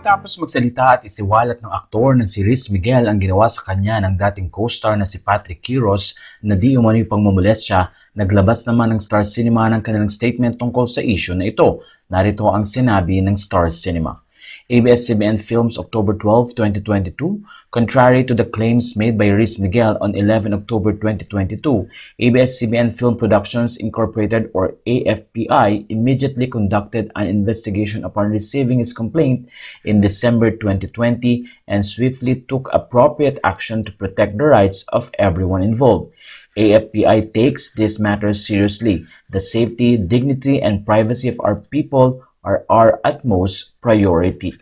Matapos magsalita at isiwalat ng aktor na si Riz Miguel ang ginawa sa kanya ng dating co-star na si Patrick Quiros na di umano'y pangmumulestya, naglabas naman ng Star Cinema ng kanilang statement tungkol sa issue na ito. Narito ang sinabi ng Star Cinema. ABS-CBN Films October 12, 2022. Contrary to the claims made by Riz Miguel on 11 October 2022, ABS-CBN Film Productions Incorporated or AFPI immediately conducted an investigation upon receiving his complaint in December 2020 and swiftly took appropriate action to protect the rights of everyone involved. AFPI takes this matter seriously. The safety, dignity, and privacy of our people are our utmost priority.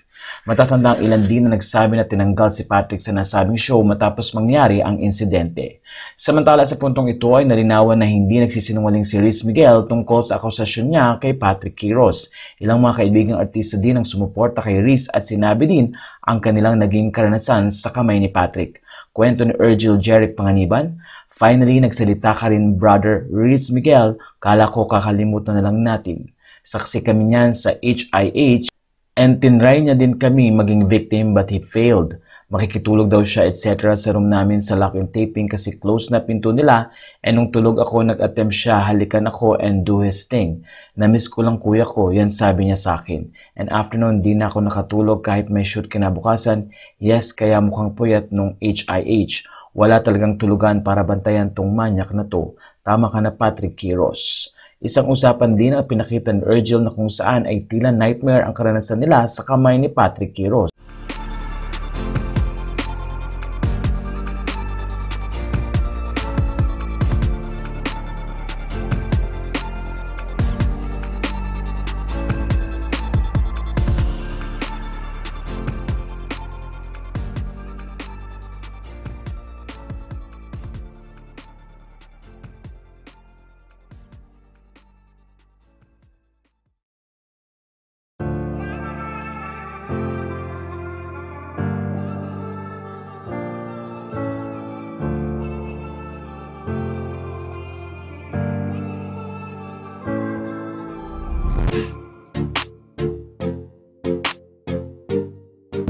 Matatanda ang ilan din na nagsabi na tinanggal si Patrick sa nasabing show matapos mangyari ang insidente. Samantala sa puntong ito ay nalinawan na hindi nagsisinungaling si Riz Miguel tungkol sa akusasyon niya kay Patrick Quiros. Ilang mga kaibigang artista din ang sumuporta kay Riz at sinabi din ang kanilang naging karanasan sa kamay ni Patrick. Kwento ni Urgil Jeric Panganiban, Finally, nagsalita ka rin, brother Riz Miguel. Kala ko kakalimutan na lang natin. Saksi kami niyan sa HIH and tinry niya din kami maging victim but he failed. Makikitulog daw siya etc. sa room namin sa lock and taping kasi close na pinto nila and nung tulog ako nag-attempt siya halikan ako and do his thing. Namiss ko lang kuya ko, yan sabi niya sa akin. And after noon, di na ako nakatulog kahit may shoot kinabukasan. Yes, kaya mukhang puyat nung HIH. Wala talagang tulugan para bantayan tong manyak na to. Tama ka na Patrick Quiros. Isang usapan din ang pinakita ni Virgil na kung saan ay tila nightmare ang karanasan nila sa kamay ni Patrick Quiros.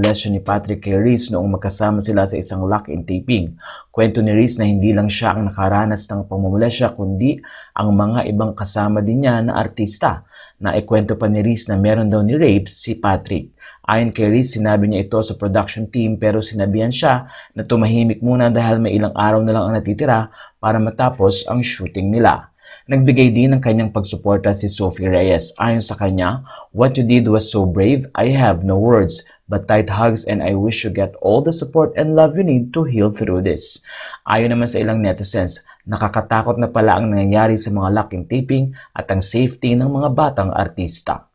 Relasyon ni Patrick kay Reese noong magkasama sila sa isang lock-in taping. Kwento ni Reese na hindi lang siya ang nakaranas ng pamumulesya kundi ang mga ibang kasama din niya na artista. Na ikwento pa ni Reese na meron daw ni rape si Patrick. Ayon kay Reese, sinabi niya ito sa production team pero sinabihan siya na tumahimik muna dahil may ilang araw na lang ang natitira para matapos ang shooting nila. Nagbigay din ng kanyang pagsuporta si Sophie Reyes. Ayon sa kanya, What you did was so brave, I have no words, but tight hugs and I wish you get all the support and love you need to heal through this. Ayon naman sa ilang netizens, nakakatakot na pala ang nangyayari sa mga locking taping at ang safety ng mga batang artista.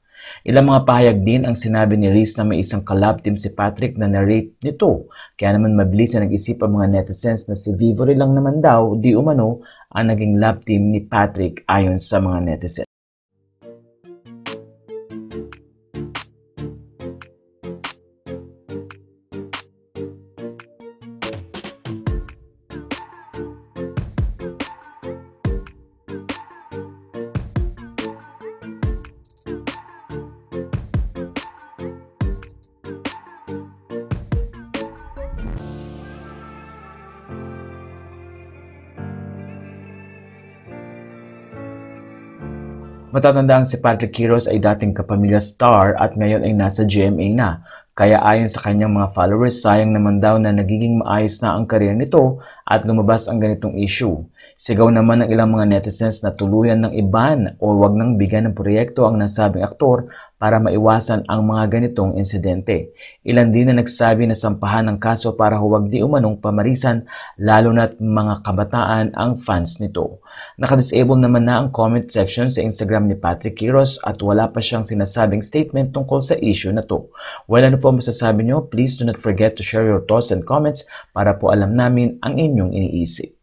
Ilang mga pahayag din ang sinabi ni Reese na may isang collab team si Patrick na narrate nito. Kaya naman mabilis na nag-isip ang mga netizens na si Vivory lang naman daw di umano ang naging lab team ni Patrick ayon sa mga netizens. Matatandang si Patrick Quiros ay dating kapamilya star at ngayon ay nasa GMA na. Kaya ayon sa kanyang mga followers, sayang naman daw na nagiging maayos na ang karir nito at lumabas ang ganitong issue. Sigaw naman ng ilang mga netizens na tuluyan ng iban o wag nang bigyan ng proyekto ang nasabing aktor para maiwasan ang mga ganitong insidente. Ilan din na nagsabi na sampahan ng kaso para huwag di umanong pamarisan lalo na't mga kabataan ang fans nito. Nakadisable naman na ang comment section sa Instagram ni Patrick Quiros at wala pa siyang sinasabing statement tungkol sa issue na to. Well, ano po masasabi nyo? Please do not forget to share your thoughts and comments para po alam namin ang inyong iniisip.